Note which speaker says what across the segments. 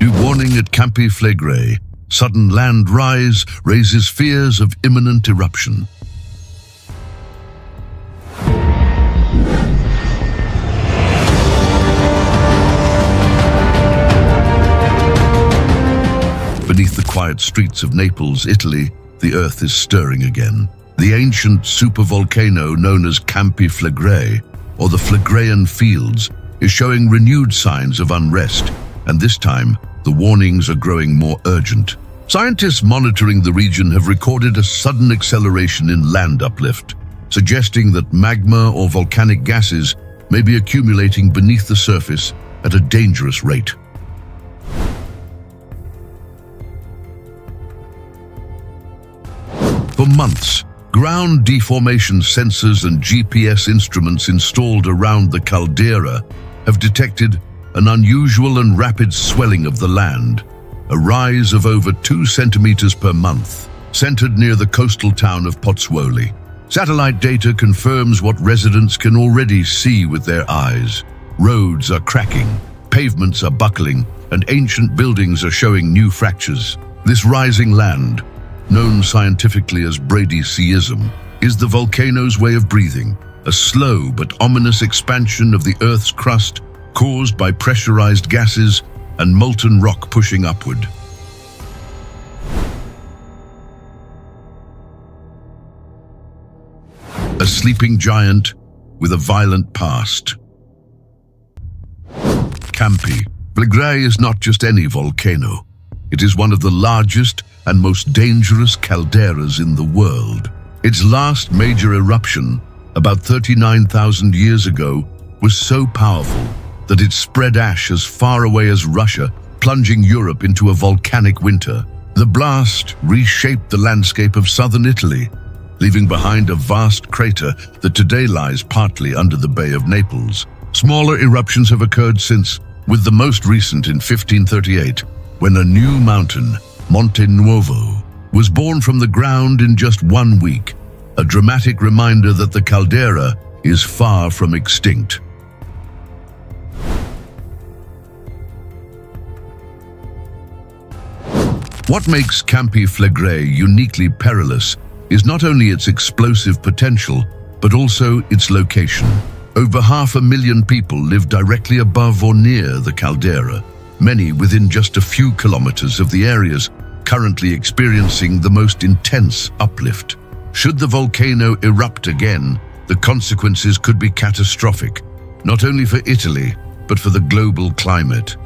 Speaker 1: New warning at Campi Flegrei. Sudden land rise raises fears of imminent eruption. Beneath the quiet streets of Naples, Italy, the earth is stirring again. The ancient supervolcano known as Campi Flegrei, or the Phlegraean Fields, is showing renewed signs of unrest, and this time, the warnings are growing more urgent. Scientists monitoring the region have recorded a sudden acceleration in land uplift, suggesting that magma or volcanic gases may be accumulating beneath the surface at a dangerous rate. For months, ground deformation sensors and GPS instruments installed around the caldera have detected an unusual and rapid swelling of the land, a rise of over two centimeters per month, centered near the coastal town of Pozzuoli. Satellite data confirms what residents can already see with their eyes. Roads are cracking, pavements are buckling, and ancient buildings are showing new fractures. This rising land, known scientifically as bradyseism, is the volcano's way of breathing, a slow but ominous expansion of the Earth's crust caused by pressurized gases and molten rock pushing upward. A sleeping giant with a violent past. Campi. Flegrei is not just any volcano. It is one of the largest and most dangerous calderas in the world. Its last major eruption, about 39,000 years ago, was so powerful that it spread ash as far away as Russia, plunging Europe into a volcanic winter. The blast reshaped the landscape of southern Italy, leaving behind a vast crater that today lies partly under the Bay of Naples. Smaller eruptions have occurred since, with the most recent in 1538, when a new mountain, Monte Nuovo, was born from the ground in just one week, a dramatic reminder that the caldera is far from extinct. What makes Campi Flegrei uniquely perilous is not only its explosive potential, but also its location. Over half a million people live directly above or near the caldera, many within just a few kilometers of the areas currently experiencing the most intense uplift. Should the volcano erupt again, the consequences could be catastrophic, not only for Italy, but for the global climate.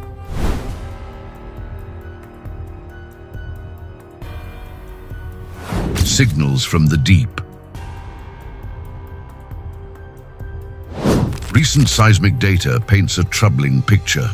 Speaker 1: Signals from the deep. Recent seismic data paints a troubling picture.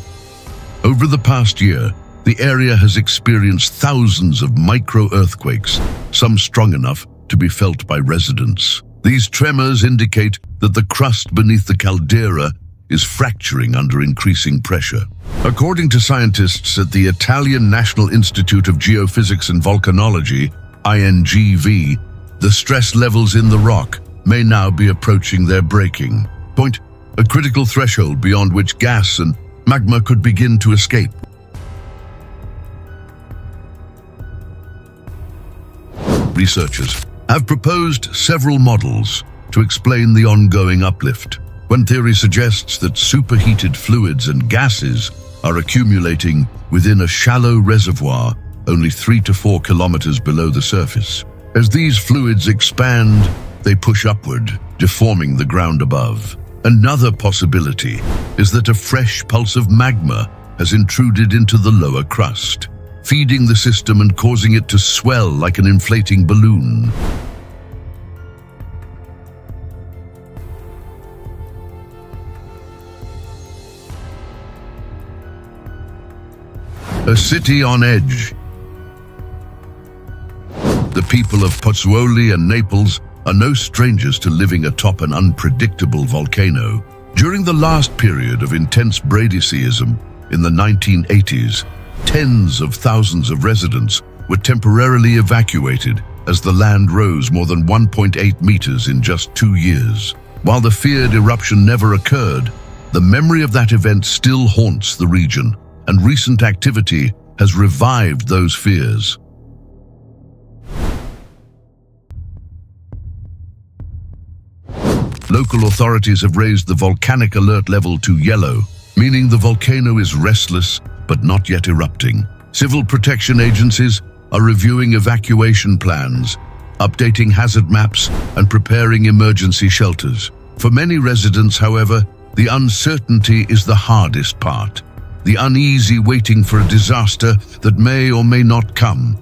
Speaker 1: Over the past year, the area has experienced thousands of micro-earthquakes, some strong enough to be felt by residents. These tremors indicate that the crust beneath the caldera is fracturing under increasing pressure. According to scientists at the Italian National Institute of Geophysics and Volcanology, INGV, the stress levels in the rock may now be approaching their breaking point, a critical threshold beyond which gas and magma could begin to escape. Researchers have proposed several models to explain the ongoing uplift. One theory suggests that superheated fluids and gases are accumulating within a shallow reservoir only three to four kilometers below the surface. As these fluids expand, they push upward, deforming the ground above. Another possibility is that a fresh pulse of magma has intruded into the lower crust, feeding the system and causing it to swell like an inflating balloon. A city on edge, the people of Pozzuoli and Naples are no strangers to living atop an unpredictable volcano. During the last period of intense bradyseism in the 1980s, tens of thousands of residents were temporarily evacuated as the land rose more than 1.8 meters in just two years. While the feared eruption never occurred, the memory of that event still haunts the region, and recent activity has revived those fears. Local authorities have raised the volcanic alert level to yellow, meaning the volcano is restless but not yet erupting. Civil protection agencies are reviewing evacuation plans, updating hazard maps and preparing emergency shelters. For many residents, however, the uncertainty is the hardest part. The uneasy waiting for a disaster that may or may not come.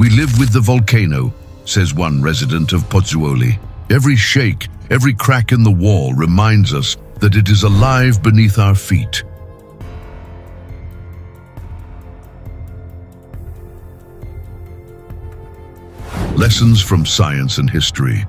Speaker 1: We live with the volcano, says one resident of Pozzuoli. Every shake, every crack in the wall reminds us that it is alive beneath our feet. Lessons from Science and History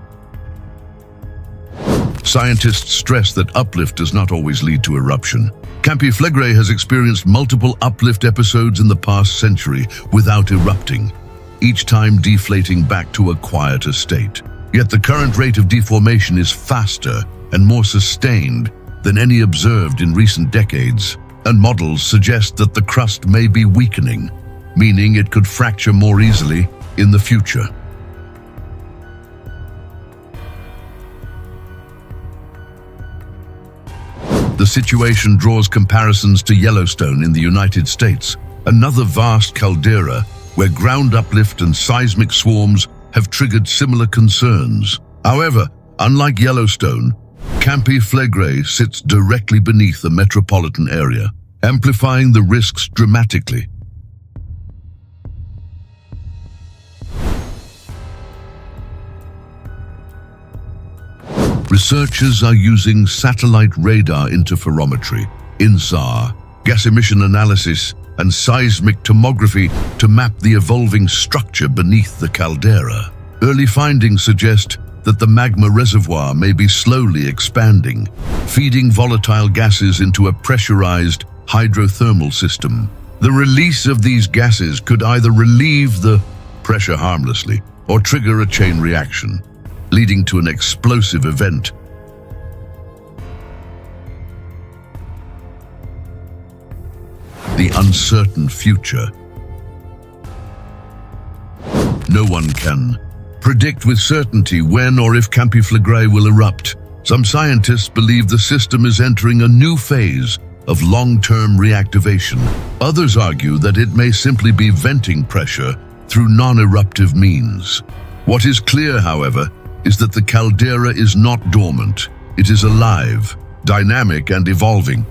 Speaker 1: Scientists stress that uplift does not always lead to eruption. Campi Flegrei has experienced multiple uplift episodes in the past century without erupting, each time deflating back to a quieter state. Yet the current rate of deformation is faster and more sustained than any observed in recent decades, and models suggest that the crust may be weakening, meaning it could fracture more easily in the future. The situation draws comparisons to Yellowstone in the United States, another vast caldera where ground uplift and seismic swarms have triggered similar concerns. However, unlike Yellowstone, Campi Flegrei sits directly beneath the metropolitan area, amplifying the risks dramatically. Researchers are using satellite radar interferometry, INSAR, gas emission analysis, and seismic tomography to map the evolving structure beneath the caldera. Early findings suggest that the magma reservoir may be slowly expanding, feeding volatile gases into a pressurized hydrothermal system. The release of these gases could either relieve the pressure harmlessly or trigger a chain reaction leading to an explosive event. The uncertain future. No one can predict with certainty when or if Campi Flegrei will erupt. Some scientists believe the system is entering a new phase of long-term reactivation. Others argue that it may simply be venting pressure through non-eruptive means. What is clear, however, is that the caldera is not dormant. It is alive, dynamic and evolving.